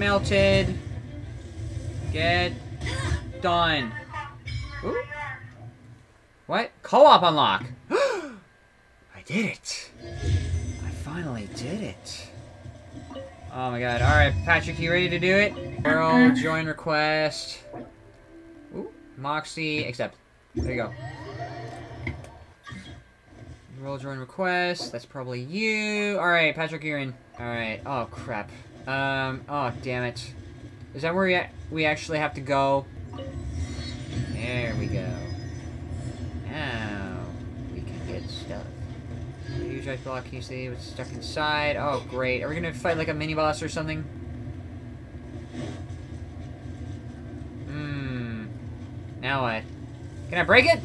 melted. Get done. Ooh. What? Co-op unlock. I did it. I finally did it. Oh my god. Alright, Patrick, you ready to do it? Girl, join request. Ooh, Moxie, accept. There you go. Roll join request. That's probably you. Alright, Patrick, you're in. Alright. Oh, crap. Um, oh, damn it. Is that where we, actually have to go? There we go. Now, we can get stuff. Use right block, can you see what's stuck inside? Oh, great. Are we gonna fight like a mini-boss or something? Hmm. Now what? Can I break it?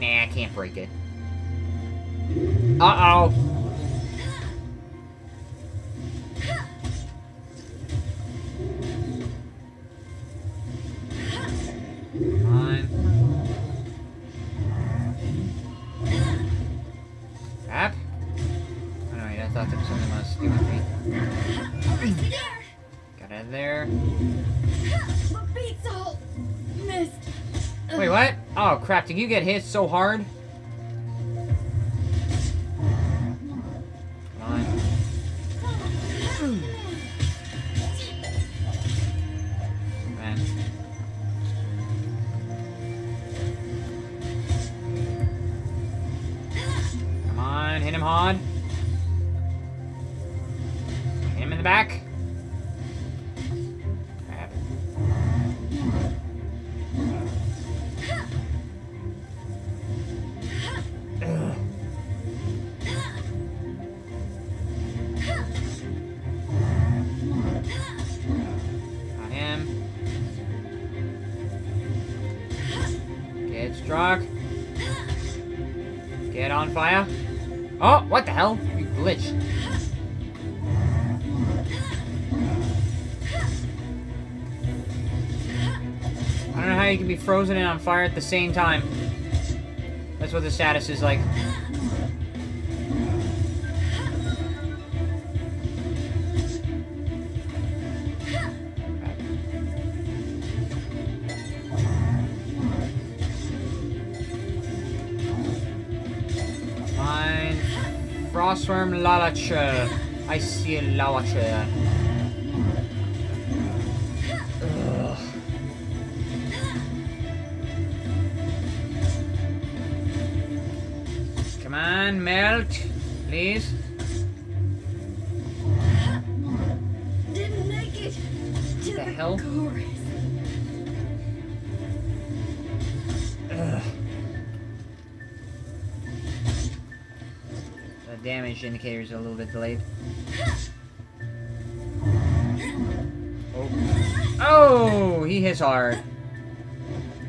Nah, I can't break it. Uh-oh. Crap, did you get hit so hard? How you can be frozen and on fire at the same time. That's what the status is like. Fine. Frostarm Lawachurl. I see a Lawachurl. On, melt. Please. Didn't make it. To The hell? The damage indicator is a little bit delayed. Oh. Oh, he hits hard.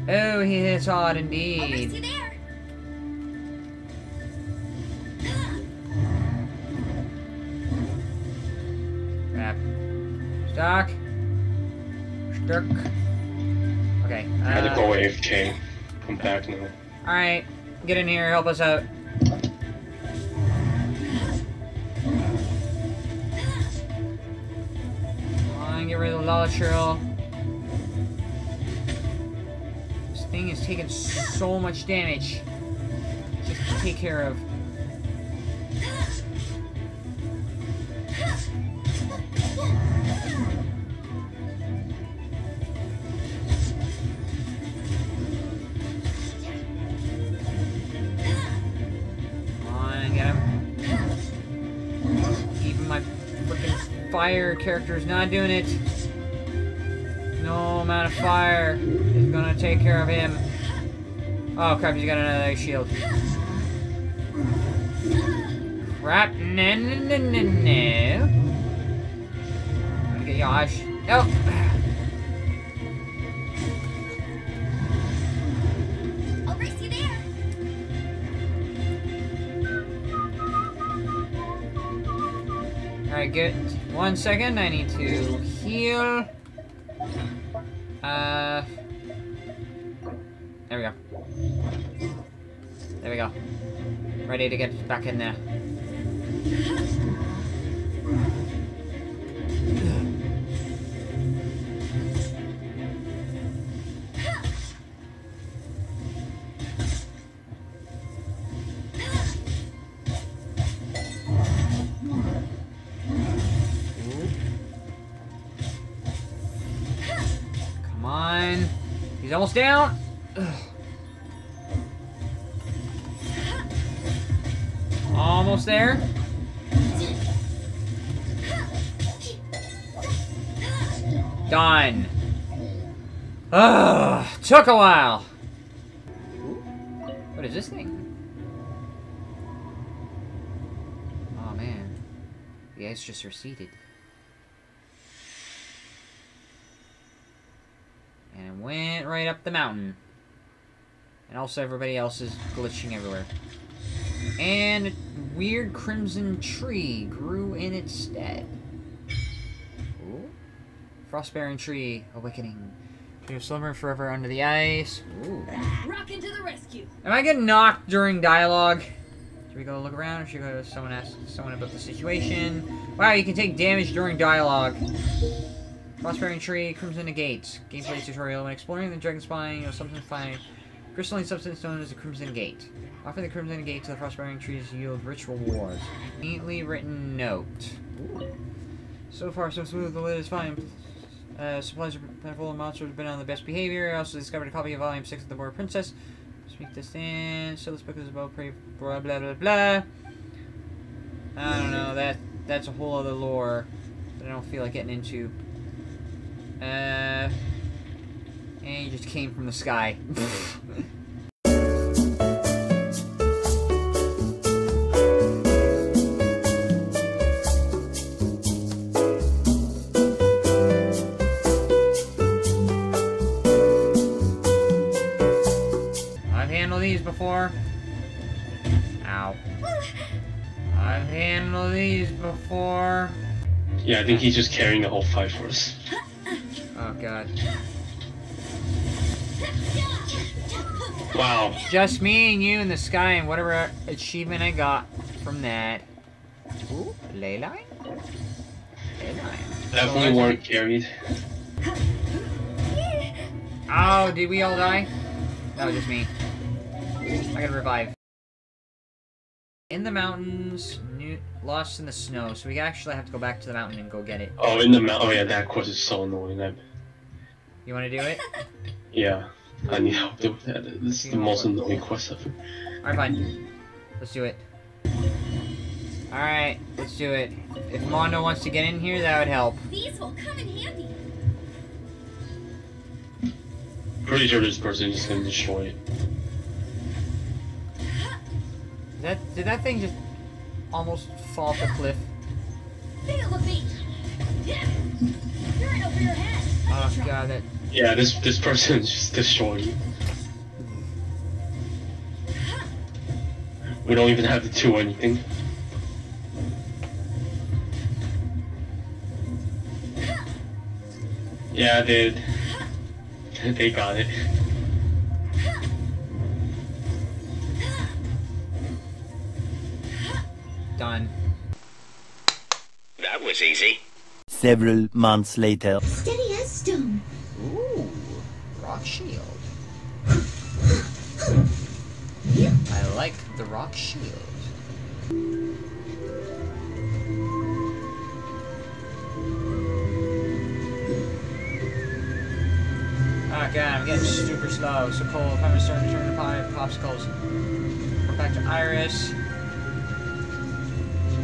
Oh, he hits hard indeed. Stuck. Okay. I had to Uh, go AFK. I'm back now. Alright. Get in here, help us out. Come on, get rid of the Lalatril. This thing is taking so much damage. Just to take care of. Fire character is not doing it. No amount of fire is gonna take care of him. Oh crap, he's got another shield. Crap, no, no, no, no, no. Get Yosh. I'll race you there. Alright, good. One second, I need to heal. Uh. There we go. There we go. Ready to get back in there. Down. Ugh. Almost there. Done. Ugh, took a while. What is this thing? Oh man, the ice just receded. And it went right up the mountain. And also everybody else is glitching everywhere. And a weird crimson tree grew in its stead. Ooh. Frostbearing tree, awakening. Tree of slumber forever under the ice. Ooh. Rockin' to the rescue. Am I getting knocked during dialogue? Should we go look around or should we go to someone ask someone about the situation? Wow, you can take damage during dialogue. Frostbearing tree, crimson agate. Gameplay tutorial. When exploring the Dragonspine, you'll sometimes find crystalline substance known as the crimson agate. Offer the crimson agate to the frostbearing trees yield rich rewards. Neatly written note. So far, so smooth. The lid is fine. Uh, supplies are plentiful. and Monsters have been on the best behavior. I also discovered a copy of Volume 6 of The Warrior Princess. Speak this in. So this book is about pray blah blah blah blah. I don't know. That that's a whole other lore that I don't feel like getting into. Uh, and he just came from the sky. I've handled these before. Ow. I've handled these before. Yeah, I think he's just carrying the whole fight for us. God. Wow. Just me and you in the sky and whatever achievement I got from that. Ooh, ley line? Ley line. Definitely weren't carried. Oh, did we all die? That was just me. I gotta revive. In the mountains, new, lost in the snow, so we actually have to go back to the mountain and go get it. Oh, in the mountain. Oh yeah, that quest is so annoying. I, You wanna do it? yeah, I need help with that. This is the most annoying quest ever. Alright, fine. Let's do it. Alright, let's do it. If Mondo wants to get in here, that would help. These will come in handy. Pretty sure this person is gonna destroy it. That did that thing just almost fall off the cliff? Feel the beat. You're right over your head. Oh god, that Yeah, this this person is just destroying it. We don't even have to do anything. Yeah, dude. They got it. done. That was easy. Several months later. Rock shield. Oh god, I'm getting super slow. So cold. I'm starting to turn to pie popsicles. We're back to Iris.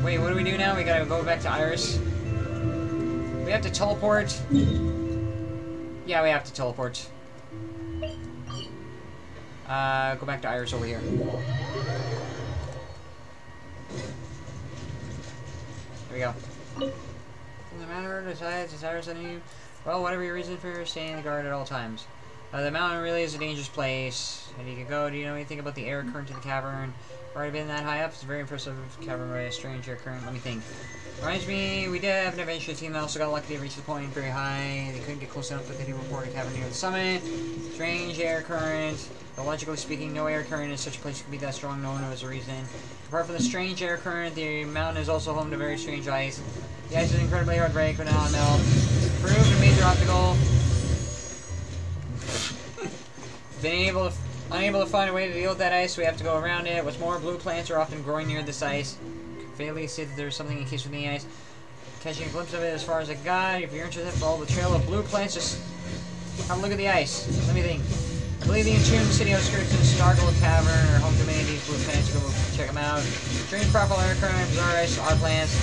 Wait, what do we do now? We gotta go back to Iris. We have to teleport. Yeah, we have to teleport. Uh, go back to Iris over here. There we go. Doesn't matter, decides, is Iris any... Well, whatever your reason for staying in the guard at all times. Uh, the mountain really is a dangerous place. And you can go, do you know anything about the air current in the cavern? Already been that high up? It's a very impressive cavern by a strange air current. Let me think. Reminds me, we did have an adventure team that also got lucky to reach the point very high. They couldn't get close enough, but they did report a cavern near the summit. Strange air current. But logically speaking, no air current in such a place could be that strong. No one knows the reason. Apart from the strange air current, the mountain is also home to very strange ice. The ice is incredibly hard to break, but not melt. Proved a major obstacle. Been able to, unable to find a way to deal with that ice, we have to go around it. What's more, blue plants are often growing near this ice. Say that there's something encased within the ice. Catching a glimpse of it as far as I got. If you're interested, follow the trail of blue plants. Just Have a look at the ice. Let me think. I believe the entombed city outskirts of Starglow Cavern are home to many of these blue plants. Go check them out. Strange profile air crime, bizarre ice, odd plants.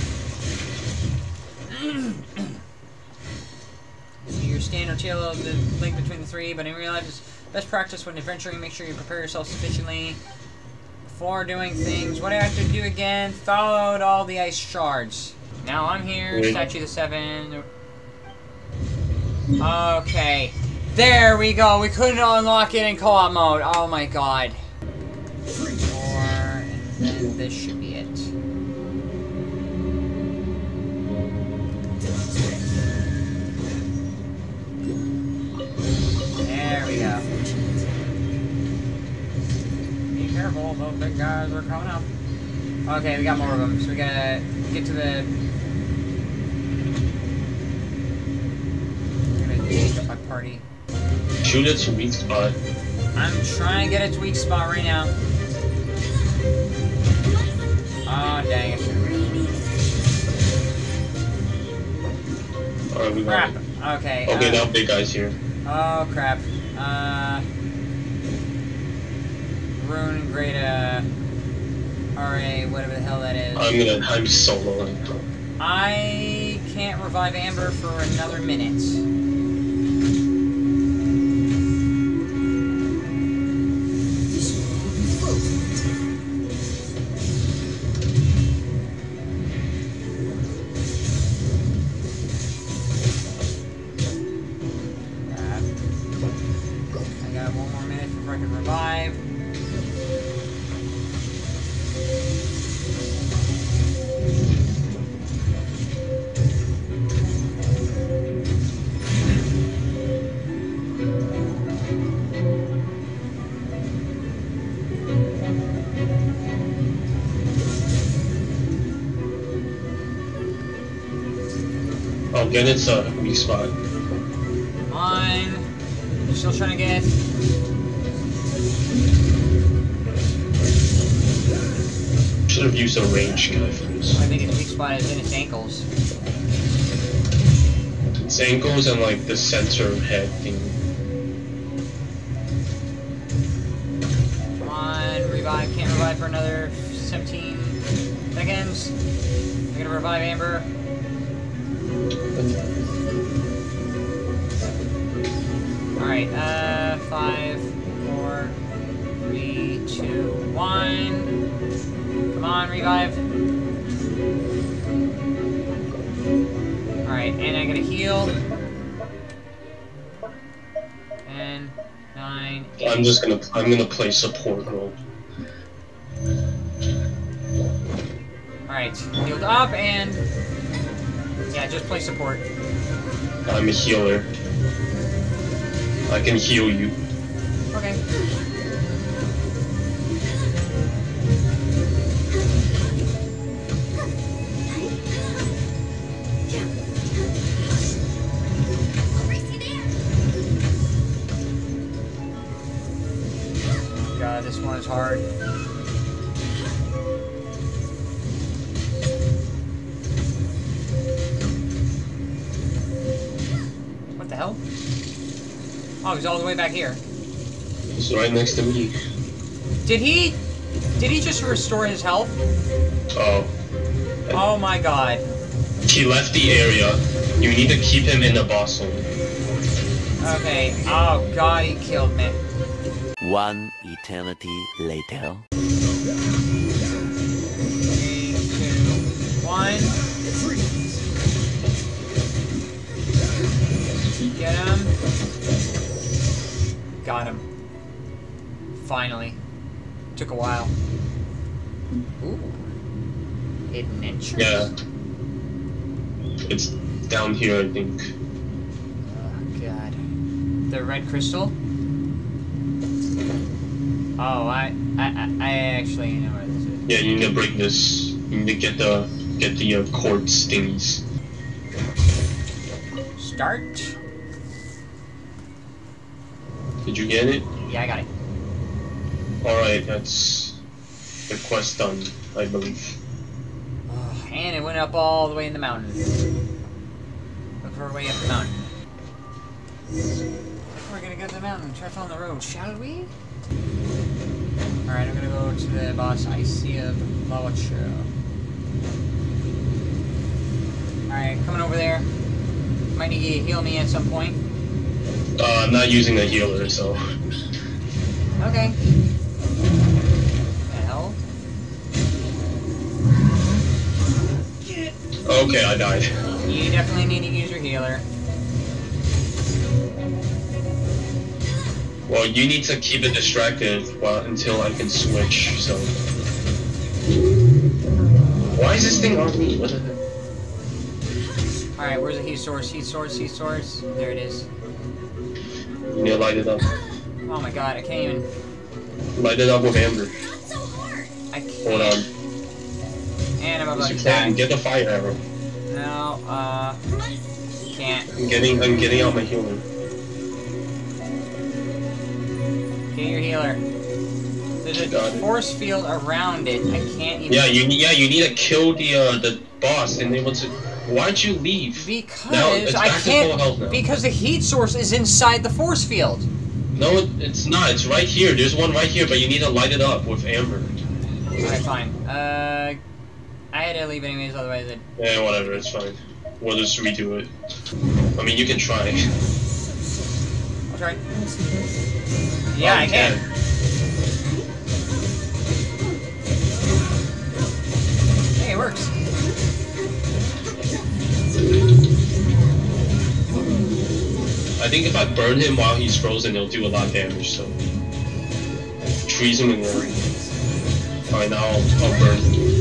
Your standard tale of the link between the three, but in real life, it's best practice when adventuring. Make sure you prepare yourself sufficiently before doing things. What do I have to do again? Followed all the ice shards. Now I'm here. Statue of the Seven. Okay. There we go. We couldn't unlock it in co-op mode. Oh my god. Four, and then this should be it. There we go. Careful, those big guys are coming up. Okay, we got more of them, so we gotta get to the. I'm gonna up my party. Shoot its weak spot. I'm trying to get its weak spot right now. Oh, dang it. Alright, we Crap. Okay. Okay, uh, now big guy's here. Oh, crap. Uh. Rune and Greta. RA, whatever the hell that is. I'm gonna. I'm soloing. I can't revive Amber for another minute. Get its uh, weak spot. Mine. Still trying to get. Should have used a range guy for I think its weak spot is in its ankles. Its ankles and like the center head thing. Come on, revive. Can't revive for another 17 seconds. I'm gonna revive Amber. Alright, uh, five, four, three, two, one. Come on, revive. Alright, and I gotta heal. And nine, I'm just gonna. I'm gonna play support role. Alright, healed up and yeah, just play support. I'm a healer. I can heal you. Okay. God, this one is hard. Oh, he's all the way back here. He's right next to me. Did he? Did he just restore his health? Oh, Oh my god. he left the area. You need to keep him in the boss zone. Okay. Oh god, he killed me. One eternity later. Three, two, one. Get him. Got him. Finally. Took a while. Ooh. Hidden entrance. Yeah. It's down here, I think. Oh god. The red crystal? Oh, I, I, I I actually know where this is. Yeah, you need to break this. You need to get the get the uh, quartz thingies. Start? Did you get it? Yeah, I got it. All right, that's the quest done, I believe. Oh, and it went up all the way in the mountain. Look for a way up the mountain. of the mountain. Try to find the road, shall we? Alright, I'm gonna go to the boss Isia Lawacho. Alright, coming over there. Might need you to heal me at some point. Uh, I'm not using a healer, so. Okay. Hell? Okay, I died. You definitely need to use your healer. Well, you need to keep it distracted while, until I can switch, so. Why is this thing on me? What the heck? Alright, where's the heat source? Heat source, heat source. There it is. You need to light it up. Oh my god, I can't even. Light it up with amber. Not so hard. I can't. Hold on. And I'm about Yes, to die. Get the fire arrow. No, uh, can't. I'm getting, I'm getting out my healer. Get your healer. There's a force field around it. I can't even. Yeah, you, yeah, you need to kill the, uh, the boss and able to. Why'd you leave? Because it's I can't. Because the heat source is inside the force field. No, it- it's not. It's right here. There's one right here, but you need to light it up with amber. Alright, fine. Uh, I had to leave anyways, otherwise it. Yeah, whatever. It's fine. We'll just redo it. I mean, you can try. I'll try. Yeah, Oh, I you can. I think if I burn him while he's frozen, he'll do a lot of damage. So him and. Alright, now I'll, I'll burn him.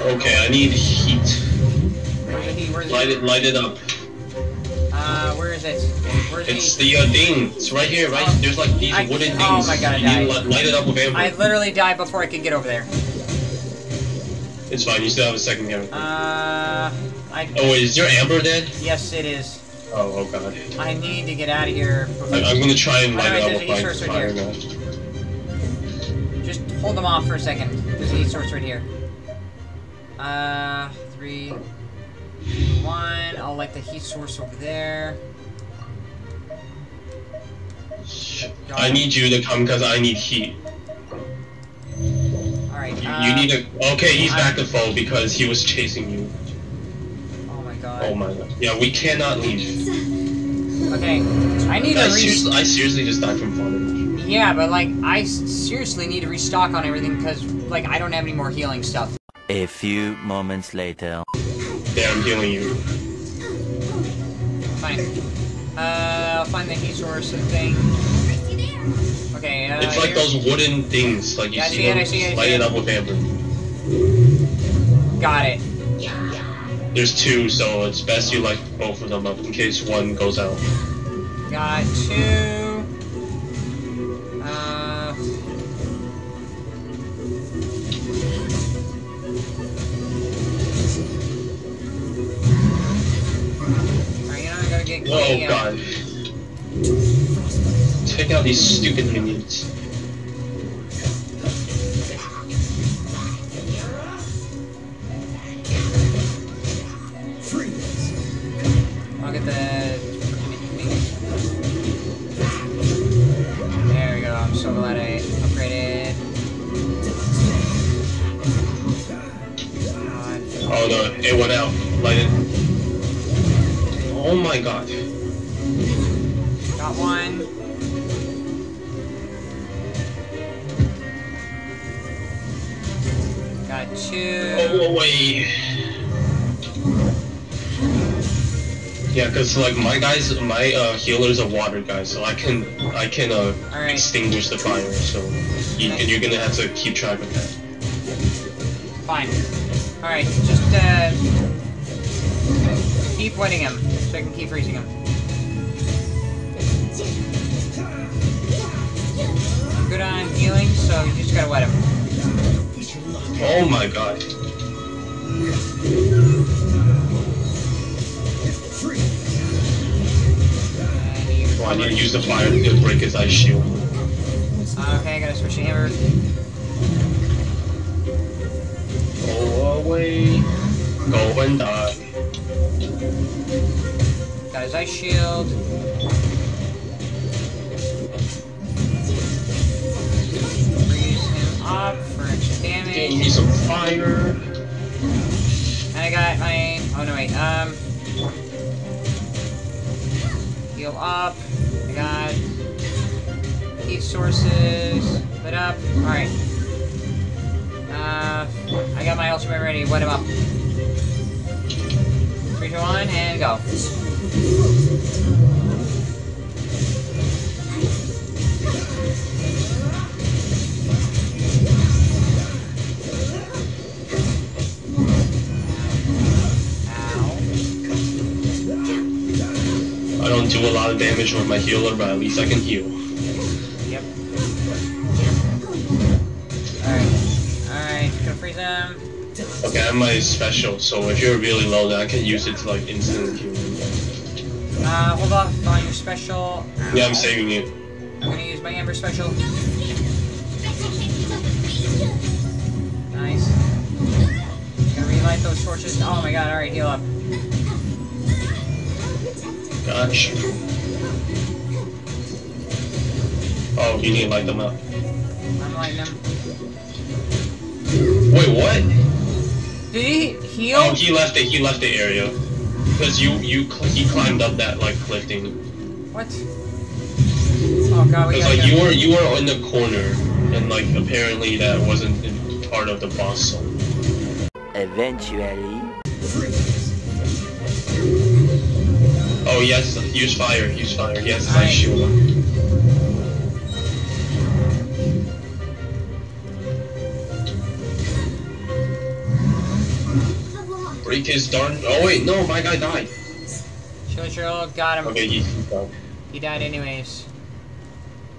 Okay, I need heat. Where's the Light it? it, light it up. Uh, where is it? Where's It's the uh, ding. It's right here, right? There's like these I- wooden things. oh my God, I you died. li- light it up with amber. I literally died before I could get over there. It's fine. You still have a second here. Uh, I. Oh wait, is your amber dead? Yes, it is. Oh, oh god. I need to get out of here. I, I'm gonna try and light it up with my fire. Just hold them off for a second. There's a heat source right here. Uh, three, two, one. I'll light the heat source over there. I need you to come because I need heat. Alright, You, uh, you need to. Okay, he's I- back to foe because he was chasing you. Oh my god. Oh my god. Yeah, we cannot leave. Okay, I need to I re- seriously, I seriously just died from falling. Yeah, but like, I seriously need to restock on everything because, like, I don't have any more healing stuff. A few moments later. Yeah, I'm healing you. Fine. Uh, I'll find the heat source and thing. I see there. Okay, uh, It's like here- those wooden things, like you Yeah, I see see it, them. I see it, I light see it it. up with amber. Got it. There's two, so it's best you light both of them up in case one goes out. Got two. God. Take out these stupid minions. Like my guys, my uh, healers are water guys, so I can I can uh, Alright. extinguish the fire. So you, Nice. you're gonna have to keep track of that. Fine. Alright, just uh. Keep wetting him so I can keep freezing him. Good on healing, so you just gotta wet him. Oh my god. I need to use the fire to break his ice shield. Okay, I gotta switch to hammer. Go away. Go and die. Got his ice shield. Freeze him up for extra Give me some fire. And I got my. Oh no, wait. Um. Heal up. I got. Heat sources. Lit up. Alright. Uh. I got my ultimate ready. Wet him up. Three, two, one, and go. Don't do a lot of damage with my healer, but at least I can heal. Yep. Alright. Alright, gonna freeze him. Okay, I have my special, so if you're really low, then I can use it to like instant heal. Uh, hold off on your special. Yeah, I'm saving it. I'm gonna use my Amber special. Nice. Gonna relight those torches. Oh my god, alright, heal up. Gosh. Oh, you need to light them up. I'm lighting them. Wait, what? Did he heal? Oh, he left it. He left the area. Cause you, you, he climbed up that like cliff thing. What? Oh god, we Cause like go. you were, you were in the corner, and like apparently that wasn't part of the boss zone. Eventually. Oh yes, use fire. Use fire. He has his Alright. ice shield. on. Break his darn. Oh wait, no, my guy died. Chill, chill, got him. Okay, he's he's done. He died anyways.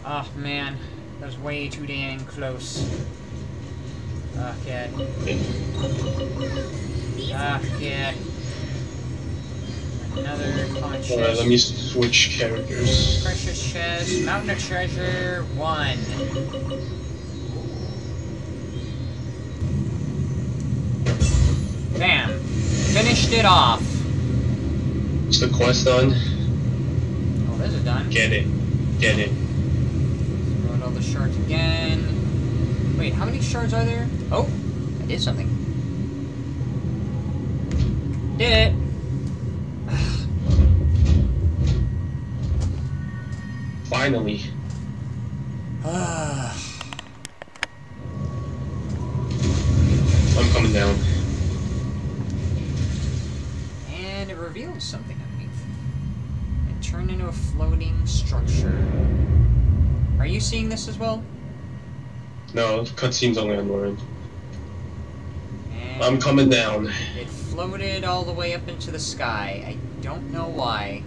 Oh man, that was way too dang close. Oh god. Ah, god. Another common chest. Alright, let me switch characters. Precious chest, mountain of treasure, one. Bam. Finished it off. Is the quest done? Oh, this is done. Get it. Get it. Roll all the shards again. Wait, how many shards are there? Oh, I did something. Did it. Finally. Ah. I'm coming down. and it revealed something underneath. It turned into a floating structure. Are you seeing this as well? No, cutscene's only on one I'm coming down. It floated all the way up into the sky. I don't know why.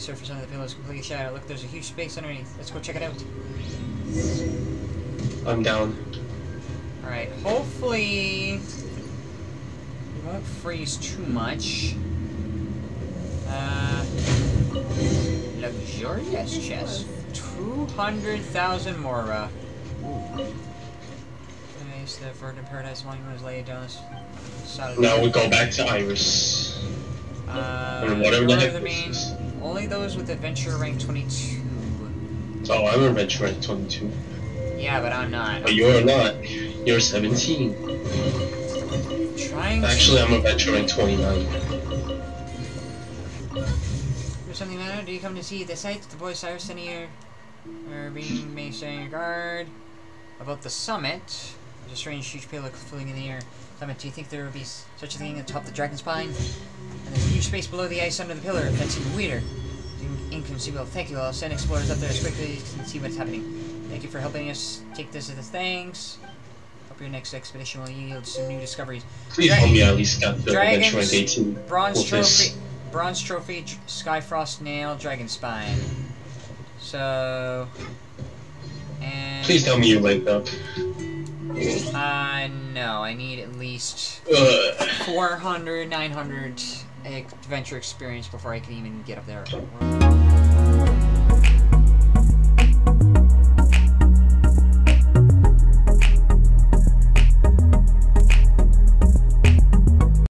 Surface under the pillow is completely shadowed. Look, there's a huge space underneath. Let's go check it out. I'm down. Alright, hopefully... We won't freeze too much. Uh... Luxurious chest. 200,000 Mora. Nice, the Verdant Paradise Monument is laid down Now we go back to Iris. Uh, Or whatever the heck this is. Only those with adventure rank 22. Oh, I'm adventure rank 22. Yeah, but I'm not. But you're not. You're 17. trying Actually, I'm adventure rank 29. There's something matter? Do you come to see the sights? The boy Cyrus sending you or being made standing guard about the summit. There's a strange huge payload floating in the air. Summit, do you think there would be such a thing atop the Dragonspine? And there's a huge space below the ice under the pillar. That's even weirder. In- inconceivable. Thank you. I'll send explorers up there as quickly as you can see what's happening. Thank you for helping us take this as a thanks. Hope your next expedition will yield some new discoveries. Please Dra- me at least got the Dragons- adventure at 18. Bronze trophy, bronze trophy, Skyfrost nail, Dragonspine. So, and Please tell me you legged up. Uh, no, I need at least 400, 900 adventure experience before I can even get up there.